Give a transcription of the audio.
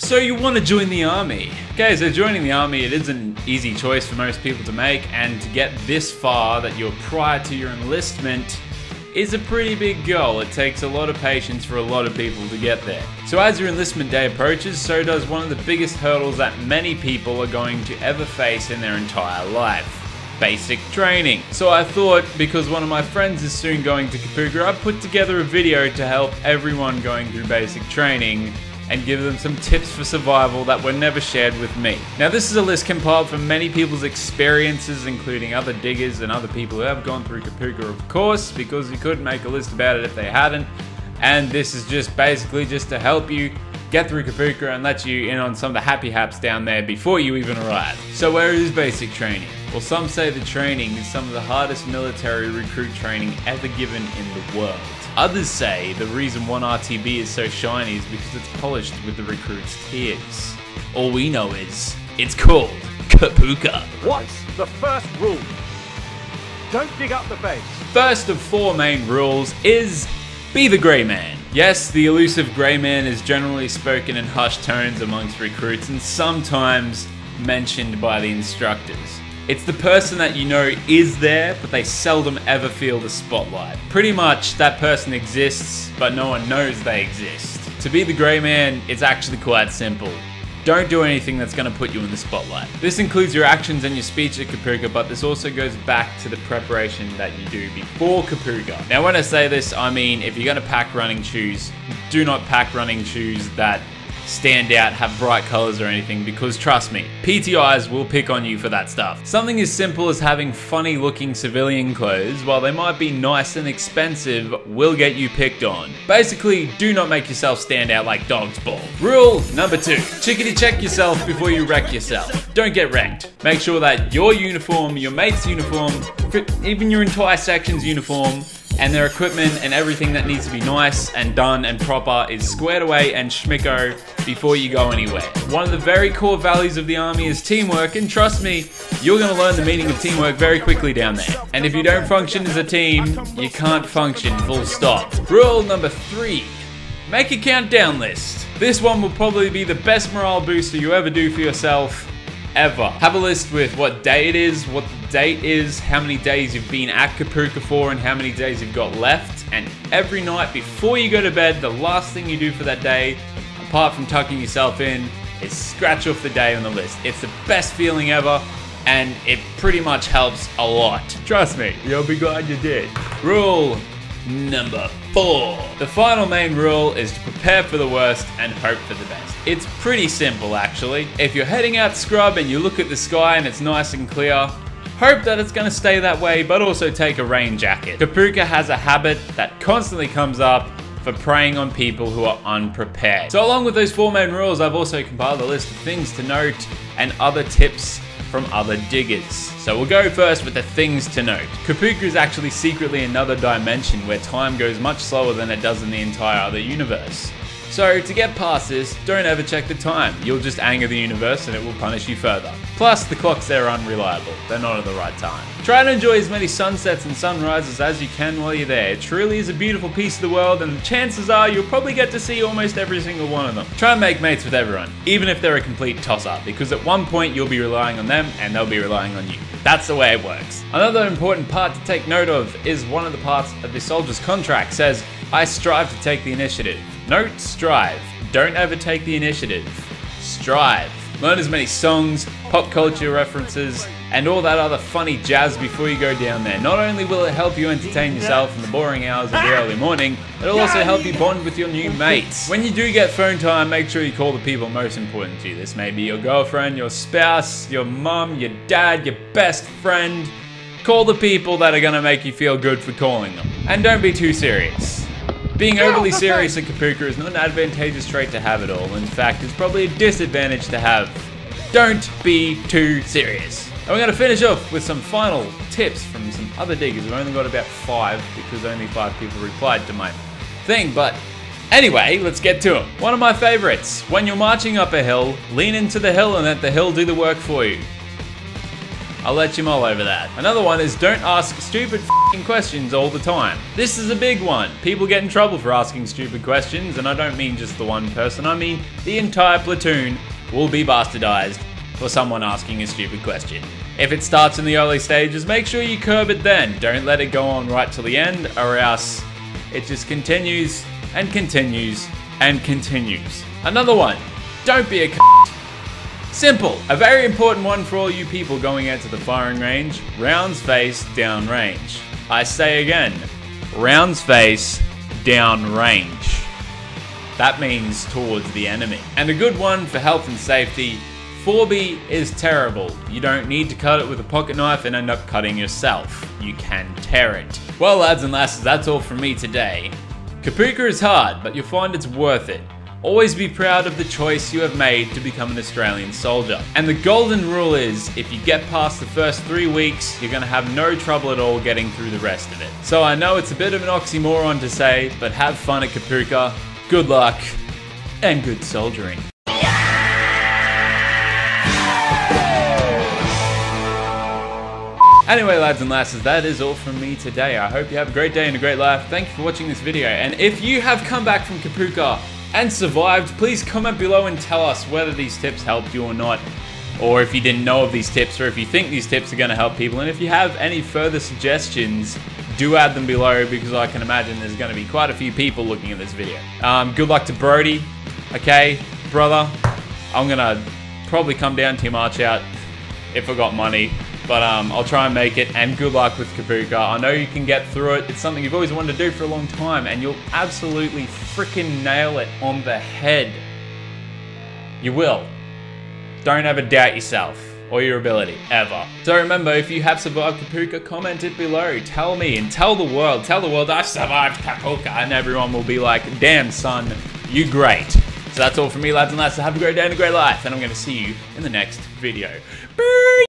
So you want to join the army? Okay, so joining the army, it is an easy choice for most people to make, and to get this far that you're prior to your enlistment is a pretty big goal. It takes a lot of patience for a lot of people to get there. So as your enlistment day approaches, so does one of the biggest hurdles that many people are going to ever face in their entire life. Basic training. So I thought, because one of my friends is soon going to Kapooka, I'd put together a video to help everyone going through basic training and give them some tips for survival that were never shared with me. Now, this is a list compiled from many people's experiences, including other diggers and other people who have gone through Kapooka, of course, because you couldn't make a list about it if they hadn't. And this is just basically just to help you get through Kapooka and let you in on some of the happy haps down there before you even arrive. So where is basic training? Well, some say the training is some of the hardest military recruit training ever given in the world. Others say the reason 1RTB is so shiny is because it's polished with the recruit's tears. All we know is, it's called Kapooka. What's the first rule? Don't dig up the base. First of four main rules is be the grey man. Yes, the elusive grey man is generally spoken in hushed tones amongst recruits and sometimes mentioned by the instructors. It's the person that you know is there, but they seldom ever feel the spotlight. Pretty much, that person exists, but no one knows they exist. To be the grey man, it's actually quite simple. Don't do anything that's going to put you in the spotlight. This includes your actions and your speech at Kapooka, but this also goes back to the preparation that you do before Kapooka. Now, when I say this, I mean if you're going to pack running shoes, do not pack running shoes that stand out, have bright colors or anything because trust me, PTIs will pick on you for that stuff. Something as simple as having funny looking civilian clothes, while they might be nice and expensive, will get you picked on. Basically, do not make yourself stand out like dog's ball. Rule number two, chickadee check yourself before you wreck yourself. Don't get wrecked. Make sure that your uniform, your mate's uniform, even your entire section's uniform and their equipment and everything that needs to be nice and done and proper is squared away and schmicko before you go anywhere. One of the very core values of the army is teamwork, and trust me, you're going to learn the meaning of teamwork very quickly down there. And if you don't function as a team, you can't function full stop. Rule number three make a countdown list. This one will probably be the best morale booster you ever do for yourself ever. Have a list with what day it is, what the date is, how many days you've been at Kapooka for, and how many days you've got left. And every night before you go to bed, the last thing you do for that day, apart from tucking yourself in, is scratch off the day on the list. It's the best feeling ever. And it pretty much helps a lot. Trust me, you'll be glad you did. Rule number four. The final main rule is to prepare for the worst and hope for the best. It's pretty simple actually. If you're heading out scrub and you look at the sky and it's nice and clear, hope that it's going to stay that way, but also take a rain jacket. Kapooka has a habit that constantly comes up for preying on people who are unprepared. So along with those four main rules, I've also compiled a list of things to note and other tips from other diggers. So we'll go first with the things to note. Kapooka is actually secretly another dimension where time goes much slower than it does in the entire other universe. So to get past this, don't ever check the time. You'll just anger the universe and it will punish you further. Plus, the clocks there are unreliable. They're not at the right time. Try to enjoy as many sunsets and sunrises as you can while you're there. It truly is a beautiful piece of the world and chances are you'll probably get to see almost every single one of them. Try and make mates with everyone, even if they're a complete toss-up, because at one point you'll be relying on them and they'll be relying on you. That's the way it works. Another important part to take note of is one of the parts of the soldier's contract says, I strive to take the initiative. Note strive. Don't overtake the initiative. Strive. Learn as many songs, pop culture references, and all that other funny jazz before you go down there. Not only will it help you entertain yourself in the boring hours of the early morning, it'll also help you bond with your new mates. When you do get phone time, make sure you call the people most important to you. This may be your girlfriend, your spouse, your mum, your dad, your best friend. Call the people that are gonna make you feel good for calling them. And don't be too serious. Being overly serious at Kapooka is not an advantageous trait to have at all. In fact, it's probably a disadvantage to have. Don't be too serious. And we're going to finish off with some final tips from some other diggers. We've only got about five because only five people replied to my thing, but Anyway, let's get to them. One of my favorites. When you're marching up a hill, lean into the hill and let the hill do the work for you. I'll let you mull over that. Another one is don't ask stupid questions all the time. This is a big one. People get in trouble for asking stupid questions, and I don't mean just the one person, I mean the entire platoon will be bastardized for someone asking a stupid question. If it starts in the early stages, make sure you curb it then. Don't let it go on right till the end, or else it just continues and continues and continues. Another one, don't be a c Simple. A very important one for all you people going out to the firing range. Rounds face down range. I say again, rounds face down range. That means towards the enemy. And a good one for health and safety. 4B is terrible. You don't need to cut it with a pocket knife and end up cutting yourself. You can tear it. Well lads and lasses, that's all from me today. Kapooka is hard, but you'll find it's worth it. Always be proud of the choice you have made to become an Australian soldier. And the golden rule is if you get past the first three weeks, you're going to have no trouble at all getting through the rest of it. So I know it's a bit of an oxymoron to say, but have fun at Kapooka, good luck, and good soldiering. Anyway, lads and lasses, that is all from me today. I hope you have a great day and a great life. Thank you for watching this video. And if you have come back from Kapooka and survived, please comment below and tell us whether these tips helped you or not. Or if you didn't know of these tips, or if you think these tips are going to help people. And if you have any further suggestions, do add them below because I can imagine there's going to be quite a few people looking at this video. Um, good luck to Brody. Okay, brother. I'm going to probably come down to your march out if I got money. But um, I'll try and make it, and good luck with Kapooka. I know you can get through it. It's something you've always wanted to do for a long time, and you'll absolutely freaking nail it on the head. You will. Don't ever doubt yourself or your ability, ever. So remember, if you have survived Kapooka, comment it below. Tell me and tell the world, tell the world I survived Kapooka, and everyone will be like, damn son, you great. So that's all from me, lads and lasses. Have a great day and a great life, and I'm going to see you in the next video. Bye.